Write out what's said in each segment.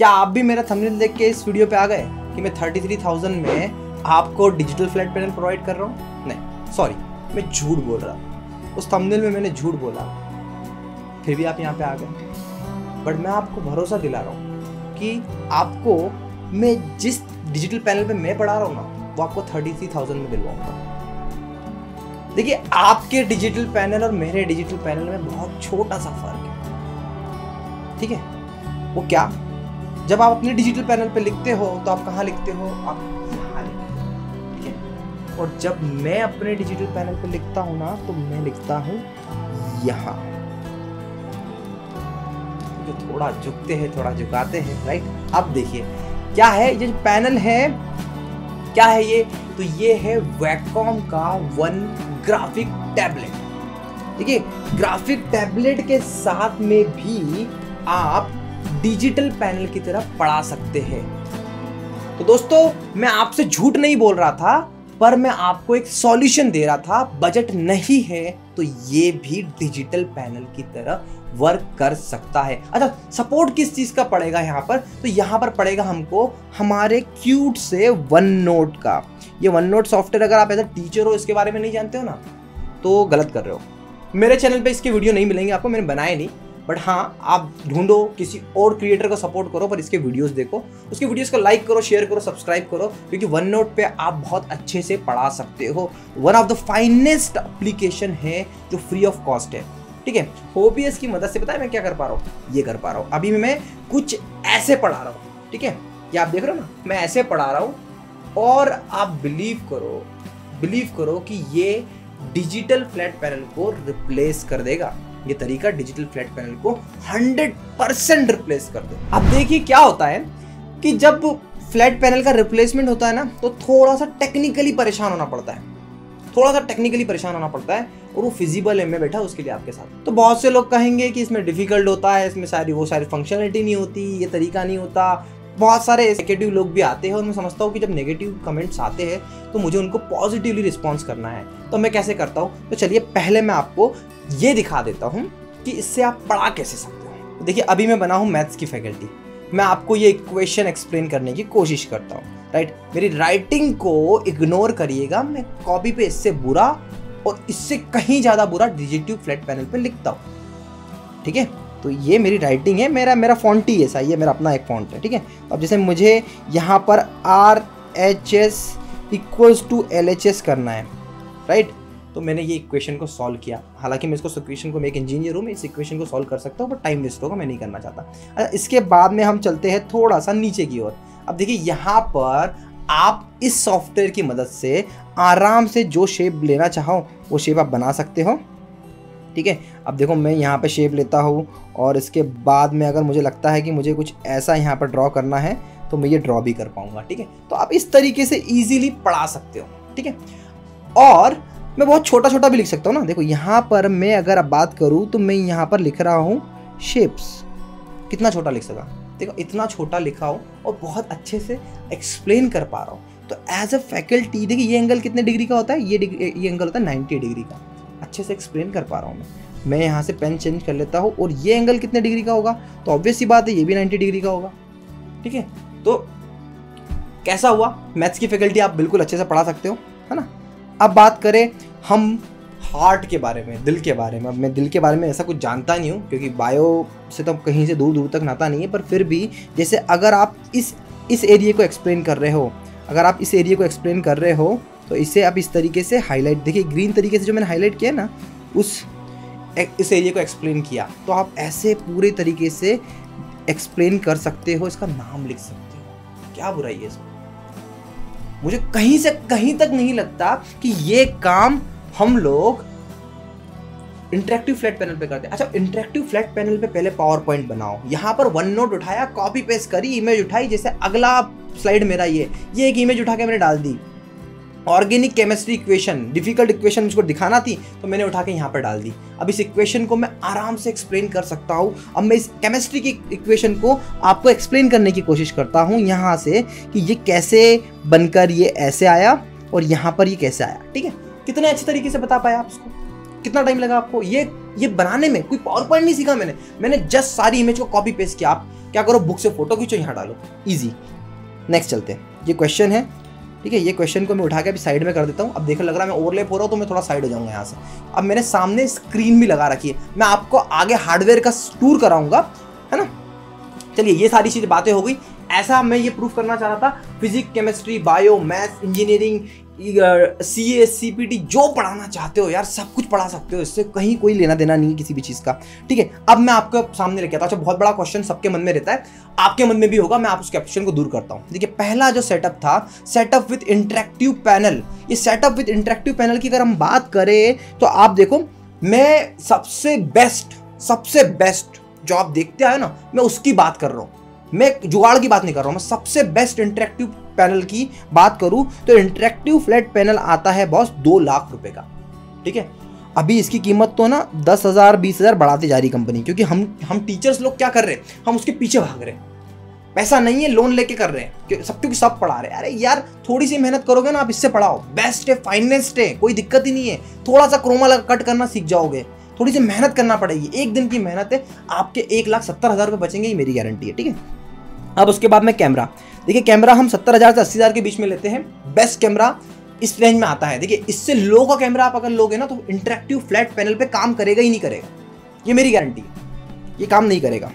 क्या आप भी मेरा थंबनेल देख के इस वीडियो पे आ गए कि मैं 33,000 में आपको डिजिटल फ्लैट पैनल प्रोवाइड कर रहा हूँ? नहीं सॉरी मैं झूठ बोल रहा उस थंबनेल में मैंने झूठ बोला। फिर भी आप यहाँ पे आ गए। बट मैं आपको भरोसा दिला रहा हूँ कि आपको मैं जिस डिजिटल पैनल पे मैं पढ़ा रहा हूँ ना वो आपको थर्टी थ्री थाउज़ेंड में दिलवाऊँगा। देखिए आपके डिजिटल पैनल और मेरे डिजिटल पैनल में बहुत छोटा सा फ़र्क है। ठीक है? वो क्या? जब आप अपने डिजिटल पैनल पे लिखते हो तो आप कहाँ लिखते हो? आप यहाँ लिखते हो, ठीक है? और जब मैं अपने डिजिटल पैनल पे लिखता हूँ ना तो मैं लिखता हूँ यहाँ। जो थोड़ा झुकते हैं, थोड़ा झुकाते हैं राइट अब देखिए, क्या है ये पैनल है? क्या है ये? तो ये है वैकॉम का वन ग्राफिक टैबलेट ठीक है ग्राफिक टैबलेट के साथ में भी आप डिजिटल पैनल की तरह पढ़ा सकते हैं। तो दोस्तों, मैं आपसे झूठ नहीं बोल रहा था, पर मैं आपको एक सॉल्यूशन दे रहा था। बजट नहीं है तो ये भी डिजिटल पैनल की तरह वर्क कर सकता है। अच्छा सपोर्ट किस चीज़ का पड़ेगा यहाँ पर? तो यहाँ पर पड़ेगा हमको हमारे क्यूट से वन नोट का। ये वन नोट सॉफ्टवेयर अगर आप एज टीचर हो, इसके बारे में नहीं जानते हो ना तो गलत कर रहे हो। मेरे चैनल पे इसके वीडियो नहीं मिलेंगे आपको, मैंने बनाए नहीं। बट हाँ आप ढूंढो, किसी और क्रिएटर को सपोर्ट करो, पर इसके वीडियोस देखो। उसके वीडियोस को लाइक करो शेयर करो सब्सक्राइब करो, क्योंकि वन नोट पे आप बहुत अच्छे से पढ़ा सकते हो। One of the finest application है, जो फ्री ऑफ़ कॉस्ट है। ठीक है? ओबीएस की मदद से है मैं क्या कर पा रहा हूँ? ये कर पा रहा हूँ। अभी मैं कुछ ऐसे पढ़ा रहा हूँ। ठीक है? ये आप देख रहे हो ना? मैं ऐसे पढ़ा रहा हूँ। और आप बिलीव करो बिलीव करो कि ये डिजिटल फ्लैट पैनल को रिप्लेस कर देगा। ये तरीका डिजिटल फ्लैट पैनल को 100 परसेंट रिप्लेस कर दे। अब देखिए क्या होता है कि जब फ्लैट पैनल का रिप्लेसमेंट होता है ना तो थोड़ा सा टेक्निकली परेशान होना पड़ता है। थोड़ा सा टेक्निकली परेशान होना पड़ता है और वो फिजिबल है मैं बैठा उसके लिए आपके साथ। तो बहुत से लोग कहेंगे कि इसमें डिफ़िकल्ट होता है, इसमें सारी, वो सारी फंक्शनलिटी नहीं होती, ये तरीका नहीं होता बहुत सारे नेगेटिव लोग भी आते हैं और मैं समझता हूँ कि जब नेगेटिव कमेंट्स आते हैं तो मुझे उनको पॉजिटिवली रिस्पॉन्स करना है। तो मैं कैसे करता हूँ? तो चलिए, पहले मैं आपको ये दिखा देता हूँ कि इससे आप पढ़ा कैसे सकते हो। तो देखिए, अभी मैं बना हूँ मैथ्स की फैकल्टी मैं आपको ये इक्वेशन एक्सप्लेन करने की कोशिश करता हूँ राइट मेरी राइटिंग को इग्नोर करिएगा, मैं कॉपी पे इससे बुरा और इससे कहीं ज़्यादा बुरा डिजिटिव फ्लैट पैनल पे लिखता हूँ। ठीक है? तो ये मेरी राइटिंग है, मेरा मेरा फॉन्ट ही ऐसा ये मेरा अपना एक फॉन्ट है, ठीक है? तो अब जैसे मुझे यहाँ पर R H S equals to L H S करना है राइट तो मैंने ये इक्वेशन को सॉल्व किया। हालाँकि मैं इसको इक्वेशन को, मैं एक इंजीनियर हूँ, मैं इस इक्वेशन को सॉल्व कर सकता हूँ बट टाइम वेस्ट होगा, मैं नहीं करना चाहता। अच्छा इसके बाद में हम चलते हैं थोड़ा सा नीचे की ओर। अब देखिए, यहाँ पर आप इस सॉफ्टवेयर की मदद से आराम से जो शेप लेना चाहो, वो शेप आप बना सकते हो। ठीक है? अब देखो, मैं यहाँ पे शेप लेता हूँ और इसके बाद में अगर मुझे लगता है कि मुझे कुछ ऐसा यहाँ पर ड्रॉ करना है तो मैं ये ड्रॉ भी कर पाऊँगा, ठीक है? तो आप इस तरीके से ईजिली पढ़ा सकते हो, ठीक है? और मैं बहुत छोटा छोटा भी लिख सकता हूँ ना। देखो, यहाँ पर मैं अगर अब बात करूँ तो मैं यहाँ पर लिख रहा हूँ शेप्स कितना छोटा लिख सका? देखो, इतना छोटा लिखा हो और बहुत अच्छे से एक्सप्लेन कर पा रहा हूँ। तो एज अ फैकल्टी देखिए, ये एंगल कितने डिग्री का होता है? ये ये एंगल होता है नाइन्टी डिग्री का। अच्छे से एक्सप्लेन कर पा रहा हूँ मैं। मैं यहाँ से पेन चेंज कर लेता हूँ और ये एंगल कितने डिग्री का होगा? तो ऑब्वियस सी बात है, ये भी नाइन्टी डिग्री का होगा। ठीक है? तो कैसा हुआ? मैथ्स की फैकल्टी आप बिल्कुल अच्छे से पढ़ा सकते हो, है ना? अब बात करें हम हार्ट के बारे में, दिल के बारे में। अब मैं दिल के बारे में ऐसा कुछ जानता नहीं हूँ, क्योंकि बायो से तो कहीं से दूर दूर तक नाता नहीं है, पर फिर भी जैसे अगर आप इस इस एरिए को एक्सप्लेन कर रहे हो, अगर आप इस एरिए को एक्सप्लेन कर रहे हो तो इसे आप इस तरीके से हाईलाइट देखिए ग्रीन तरीके से जो मैंने हाईलाइट किया ना, उस इस एरिया को एक्सप्लेन किया। तो आप ऐसे पूरे तरीके से एक्सप्लेन कर सकते हो, इसका नाम लिख सकते हो। क्या बुराई है इसमें? मुझे कहीं से कहीं तक नहीं लगता कि ये काम हम लोग इंटरेक्टिव फ्लैट पैनल पे करते हैं। अच्छा इंटरेक्टिव फ्लैट पैनल पे पहले पावर पॉइंट बनाओ। यहाँ पर वन नोट उठाया कॉपी पेस्ट करी इमेज उठाई, जैसे अगला स्लाइड मेरा ये। ये एक इमेज उठा के मैंने डाल दी। Organic chemistry equation, difficult equation मुझको दिखाना थी तो मैंने उठा के यहाँ पर डाल दी। अब इस इक्वेशन को मैं आराम से एक्सप्लेन कर सकता हूँ। अब मैं इस केमिस्ट्री की इक्वेशन को आपको एक्सप्लेन करने की कोशिश करता हूँ यहाँ से कि ये कैसे बनकर ये ऐसे आया और यहाँ पर ये कैसे आया, ठीक है? कितने अच्छे तरीके से बता पाया आप उसको कितना टाइम लगा आपको? ये ये बनाने में कोई पावर पॉइंट नहीं सीखा मैंने। मैंने जस्ट सारी इमेज को कॉपी पेस्ट किया। आप क्या करो बुक से फ़ोटो खींचो, यहाँ डालो। ईजी नेक्स्ट चलते हैं। ये क्वेश्चन है ठीक है, ये क्वेश्चन को मैं उठा के अभी साइड में कर देता हूँ। अब देखने लग रहा है मैं ओवरलेप हो रहा हूँ तो मैं थोड़ा साइड हो जाऊँगा यहाँ से। अब मैंने सामने स्क्रीन भी लगा रखी है। मैं आपको आगे हार्डवेयर का टूर कराऊँगा, है ना? चलिए, ये सारी चीज़ें बातें हो गई। ऐसा मैं ये प्रूफ करना चाह रहा था physics chemistry bio maths engineering C S C P T जो पढ़ाना चाहते हो यार, सब कुछ पढ़ा सकते हो, इससे कहीं कोई लेना देना नहीं है किसी भी चीज़ का। ठीक है, अब मैं आपके सामने आता हूँ। अच्छा बहुत बड़ा क्वेश्चन सबके मन में रहता है, आपके मन में भी होगा, मैं आप उस क्वेश्चन को दूर करता हूँ। देखिए, पहला जो सेटअप था सेटअप विथ इंटरेक्टिव पैनल ये सेटअप विथ इंटरेक्टिव पैनल की अगर हम बात करें तो आप देखो, मैं सबसे बेस्ट सबसे बेस्ट जो आप देखते आए ना, मैं उसकी बात कर रहा हूँ। मैं जुगाड़ की बात नहीं कर रहा हूँ, मैं सबसे बेस्ट इंटरेक्टिव पैनल की बात करूँ तो इंटरेक्टिव फ्लैट पैनल आता है बॉस दो लाख रुपए का, ठीक है? अभी इसकी कीमत तो ना दस हज़ार, बीस हज़ार बढ़ाती जा रही कंपनी क्योंकि हम हम टीचर्स लोग क्या कर रहे हैं? हम उसके पीछे भाग रहे हैं। पैसा नहीं है लोन लेके कर रहे हैं, क्यों? सब, क्योंकि सब पढ़ा रहे हैं। अरे यार, थोड़ी सी मेहनत करोगे ना, आप इससे पढ़ाओ। बेस्ट है फाइनेस्ट है, कोई दिक्कत ही नहीं है। थोड़ा सा क्रोमा लगा कट करना सीख जाओगे। थोड़ी सी मेहनत करना पड़ेगी। एक दिन की मेहनत है, आपके एक लाख सत्तर हज़ार रुपये बचेंगे, ये मेरी गारंटी है, ठीक है? अब उसके बाद में कैमरा। देखिए, कैमरा हम सत्तर हज़ार से अस्सी हज़ार के बीच में लेते हैं। बेस्ट कैमरा इस रेंज में आता है। देखिए, इससे लो का कैमरा आप अगर लोगे ना तो इंटरेक्टिव फ्लैट पैनल पे काम करेगा ही नहीं करेगा। ये मेरी गारंटी है। ये काम नहीं करेगा।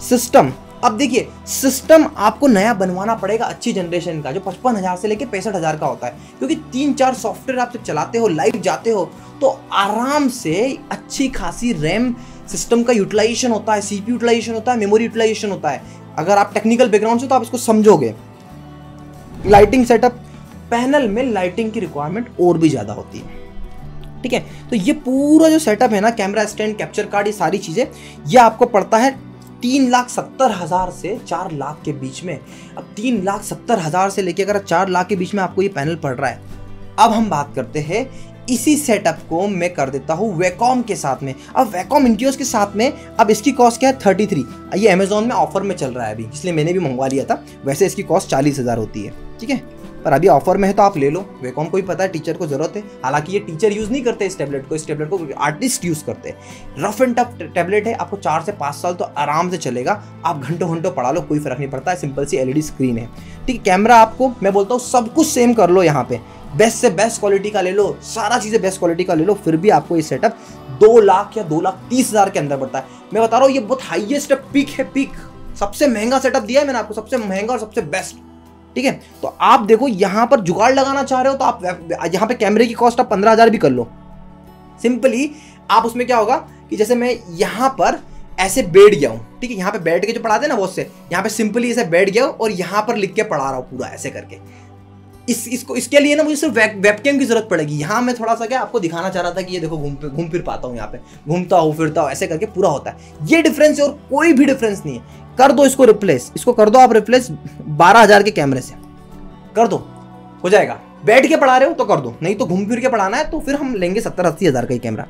सिस्टम अब देखिए सिस्टम आपको नया बनवाना पड़ेगा अच्छी जनरेशन का, जो पचपन हज़ार से लेकर पैंसठ हज़ार का होता है। क्योंकि तीन चार सॉफ्टवेयर आप जब चलाते हो लाइव जाते हो तो आराम से अच्छी खासी रैम सिस्टम का यूटिलाइजेशन होता है सीपी यूटिलाइजेशन होता है मेमोरी यूटिलाइजेशन होता है। अगर आप टेक्निकल बैकग्राउंड से तो आप इसको समझोगे। लाइटिंग सेटअप पैनल में लाइटिंग की रिक्वायरमेंट और भी ज़्यादा होती है। ठीक है? तो ये पूरा जो सेटअप है ना कैमरा स्टैंड कैप्चर कार्ड ये सारी चीज़ें, ये आपको पड़ता है तीन लाख सत्तर हज़ार से चार लाख के बीच में। अब तीन लाख सत्तर हज़ार से लेके अगर चार लाख के बीच में आपको ये पैनल पड़ रहा है, अब हम बात करते हैं इसी सेटअप को मैं कर देता हूँ वेकॉम के साथ में। अब वेकॉम इंटियोस के साथ में, अब इसकी कॉस्ट क्या है? थर्टी थ्री ये अमेजोन में ऑफ़र में चल रहा है अभी इसलिए मैंने भी मंगवा लिया था। वैसे इसकी कॉस्ट चालीस हज़ार होती है, ठीक है? पर अभी ऑफ़र में है तो आप ले लो। वेकॉम को भी पता है टीचर को ज़रूरत है। हालाँकि ये टीचर यूज़ नहीं करते इस टैबलेट को, इस टैबलेट को आर्टिस्ट यूज़ करते हैं। रफ एंड टफ टैबलेट है, आपको चार से पाँच साल तो आराम से चलेगा। आप घंटों घंटों पढ़ा लो, कोई फ़र्क नहीं पड़ता है सिंपल सी एलईडी स्क्रीन है। ठीक है कैमरा आपको, मैं बोलता हूँ, सब कुछ सेम कर लो यहाँ पे। बेस्ट से बेस्ट क्वालिटी का ले लो, सारा चीज़ें बेस्ट क्वालिटी का ले लो, फिर भी आपको ये सेटअप दो लाख या दो लाख तीस हज़ार के अंदर पड़ता है। मैं बता रहा हूँ, ये बहुत हाईएस्ट पिक है पिक सबसे महँगा सेटअप दिया है मैंने आपको, सबसे महँगा और सबसे बेस्ट ठीक है? तो आप देखो, यहाँ पर जुगाड़ लगाना चाह रहे हो तो आप यहाँ पे कैमरे की कॉस्ट आप पंद्रह हज़ार भी कर लो। सिंपली आप उसमें क्या होगा कि जैसे मैं यहाँ पर ऐसे बैठ गया हूँ, ठीक है? यहाँ पे बैठ के जो पढ़ाते हैं ना, बहुत से, यहाँ पे सिंपली ऐसे बैठ गया और यहाँ पर लिख के पढ़ा रहा हूँ पूरा ऐसे करके। इस, इसको, इसके लिए ना मुझे सिर्फ़ वेबकैम की ज़रूरत पड़ेगी। यहाँ मैं थोड़ा सा क्या आपको दिखाना चाह रहा था कि ये देखो घूम घूम फिर पाता हूँ यहाँ पे। घूमता हूँ, फिरता हूँ, ऐसे करके पूरा होता है। ये डिफरेंस है और कोई भी डिफरेंस नहीं है। कर दो इसको रिप्लेस इसको कर दो आप रिप्लेस बारह हज़ार के कैमरे से। कर दो। हो जाएगा। बैठ के पढ़ा रहे हो तो कर दो। नहीं तो घूम फिर के पढ़ाना है तो फिर हम लेंगे सत्तर अस्सी हज़ार का ही कैमरा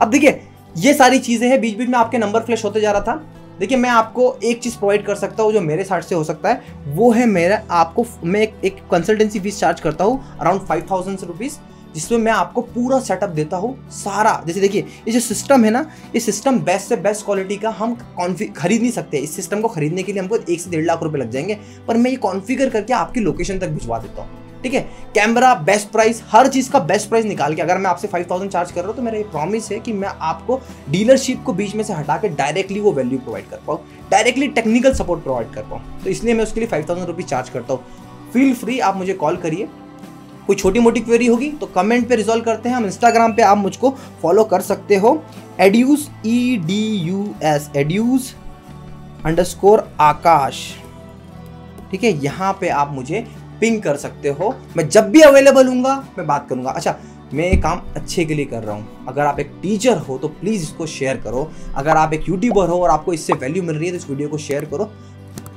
अब देखिए, ये सारी चीज़ें हैं। बीच बीच में आपके नंबर फ्लैश होते जा रहा था। देखिए मैं आपको एक चीज़ प्रोवाइड कर सकता हूँ जो मेरे साइड से हो सकता है। वो है मेरा आपको मैं एक, एक कंसल्टेंसी फ़ीस चार्ज करता हूँ अराउंड फाइव थाउज़ेंड रुपीज़ जिसमें मैं आपको पूरा सेटअप देता हूँ सारा। जैसे देखिए ये जो सिस्टम है ना ये सिस्टम बेस्ट से बेस्ट क्वालिटी का हम खरीद नहीं सकते। इस सिस्टम को खरीदने के लिए हमको एक से डेढ़ लाख रुपए लग जाएँगे पर मैं ये कॉन्फ़िगर करके आपकी लोकेशन तक भिजवा देता हूँ। ठीक है, कैमरा बेस्ट प्राइस हर चीज़ का बेस्ट प्राइस निकाल के अगर मैं आपसे फाइव थाउज़ेंड चार्ज कर रहा हूँ तो मेरा ये प्रॉमिस है कि मैं आपको डीलरशिप को बीच में से हटा के डायरेक्टली वो वैल्यू प्रोवाइड कर पाऊँ डायरेक्टली टेक्निकल सपोर्ट प्रोवाइड कर पाऊँ। तो इसलिए मैं उसके लिए फाइव थाउज़ेंड चार्ज करता हूँ। फील फ्री आप मुझे कॉल करिए। कोई छोटी मोटी क्वेरी होगी तो कमेंट पे रिजॉल्व करते हैं। हम इंस्टाग्राम पे आप मुझको फॉलो कर सकते हो। Edus E D U S edus underscore Aakash. ठीक है, यहाँ पे आप मुझे पिंग कर सकते हो। मैं जब भी अवेलेबल हूँगा मैं बात करूँगा। अच्छा मैं ये काम अच्छे के लिए कर रहा हूँ। अगर आप एक टीचर हो तो प्लीज़ इसको शेयर करो। अगर आप एक यूट्यूबर हो और आपको इससे वैल्यू मिल रही है तो इस वीडियो को शेयर करो।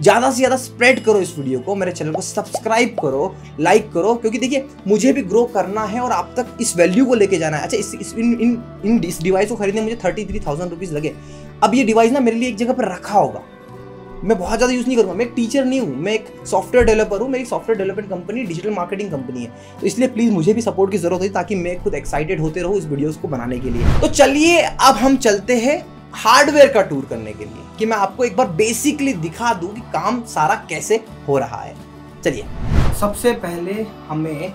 ज़्यादा से ज़्यादा स्प्रेड करो इस वीडियो को। मेरे चैनल को सब्सक्राइब करो लाइक करो क्योंकि देखिए मुझे भी ग्रो करना है और आप तक इस वैल्यू को लेके जाना है। अच्छा इस, इस इन इन इन इस डिवाइस को खरीदने मुझे थर्टी थ्री थाउज़ेंड रुपीज़ लगे। अब ये डिवाइस ना मेरे लिए एक जगह पर रखा होगा। मैं बहुत ज़्यादा यूज़ नहीं करूँगा। मैं एक टीचर नहीं हूँ, मैं एक सॉफ्टवेयर डेवलपर हूँ मेरी software development company digital marketing company है। तो इसलिए प्लीज़ मुझे भी सपोर्ट की ज़रूरत है ताकि मैं खुद एक्साइटेड होते रहूँ इस वीडियोज़ को बनाने के लिए। तो चलिए, अब हम चलते हैं हार्डवेयर का टूर करने के लिए कि मैं आपको एक बार बेसिकली दिखा दूँ कि काम सारा कैसे हो रहा है। चलिए। सबसे पहले हमें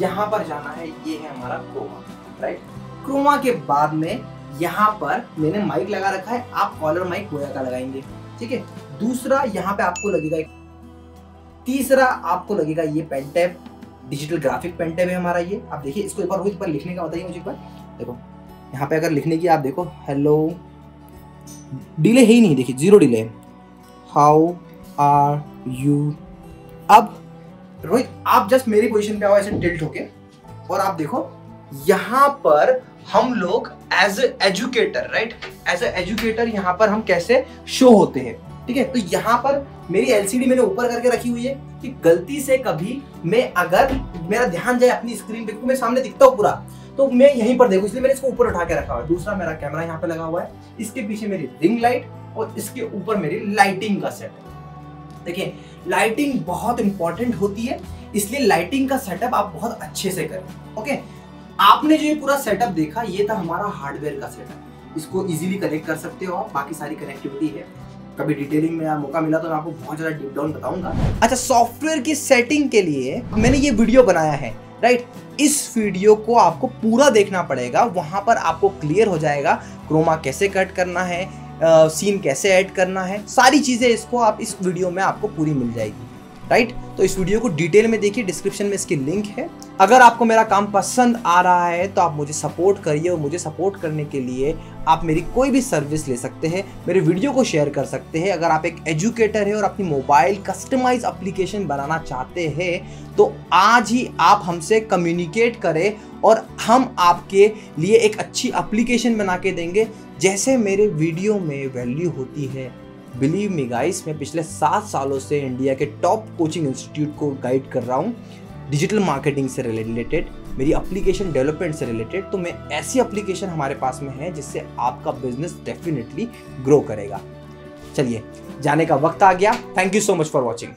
यहाँ पर जाना है, ये है हमारा क्रोमा राइट क्रोमा के बाद में यहाँ पर मैंने माइक लगा रखा है, आप कॉलर माइक गोया का लगाएँगे। ठीक है? दूसरा यहाँ पे आपको लगेगा तीसरा आपको लगेगा ये pen tab digital graphic pen tab है हमारा ये। आप देखिए, इसको एक बार रोहित पर लिखने का बताइए मुझे एक बार। देखो, यहाँ पे अगर लिखने की आप देखो हेलो डिले ही नहीं, देखिए zero delay how are you अब, रोहित, आप जस्ट मेरी पोजीशन पे आओ, ऐसे टिल्ट होके। और आप देखो, यहाँ पर हम लोग as educator right as educator यहाँ पर हम कैसे शो होते हैं? ठीक है? तो यहाँ पर मेरी एलसीडी मैंने ऊपर करके रखी हुई है कि गलती से कभी मैं अगर मेरा ध्यान जाए अपनी स्क्रीन पे मैं सामने दिखता हूँ पूरा तो मैं यहीं पर देखूँ, इसलिए मैंने इसको ऊपर उठा के रखा हुआ है। दूसरा मेरा कैमरा यहाँ पे लगा हुआ है। इसके पीछे मेरी रिंग लाइट और इसके ऊपर मेरी लाइटिंग का सेट देखिए लाइटिंग बहुत इंपॉर्टेंट होती है, इसलिए लाइटिंग का सेटअप आप बहुत अच्छे से करें। ओके आपने जो ये पूरा सेटअप देखा, ये था हमारा हार्डवेयर का सेटअप इसको इजीली कनेक्ट कर सकते हो आप, बाकी सारी कनेक्टिविटी है। कभी डिटेलिंग में मौका मिला तो मैं आपको बहुत ज़्यादा डीप डाउन बताऊँगा। अच्छा सॉफ्टवेयर की सेटिंग के लिए मैंने ये वीडियो बनाया है राइट इस वीडियो को आपको पूरा देखना पड़ेगा, वहाँ पर आपको क्लियर हो जाएगा क्रोमा कैसे कट करना है सीन कैसे ऐड करना है, सारी चीज़ें इसको आप इस वीडियो में आपको पूरी मिल जाएगी। राइट? तो इस वीडियो को डिटेल में देखिए, डिस्क्रिप्शन में इसकी लिंक है। अगर आपको मेरा काम पसंद आ रहा है तो आप मुझे सपोर्ट करिए और मुझे सपोर्ट करने के लिए आप मेरी कोई भी सर्विस ले सकते हैं, मेरे वीडियो को शेयर कर सकते हैं। अगर आप एक एजुकेटर है और अपनी मोबाइल कस्टमाइज अप्लीकेशन बनाना चाहते हैं तो आज ही आप हमसे कम्युनिकेट करें और हम आपके लिए एक अच्छी अप्लीकेशन बना के देंगे, जैसे मेरे वीडियो में वैल्यू होती है। बिलीव मी गाइस मैं पिछले सात सालों से इंडिया के टॉप कोचिंग इंस्टीट्यूट को गाइड कर रहा हूँ डिजिटल मार्केटिंग से रिलेटेड मेरी अप्लीकेशन डेवलपमेंट से रिलेटेड तो मैं ऐसी अप्लीकेशन हमारे पास में है जिससे आपका बिज़नेस डेफिनेटली ग्रो करेगा। चलिए, जाने का वक्त आ गया। Thank you so much for watching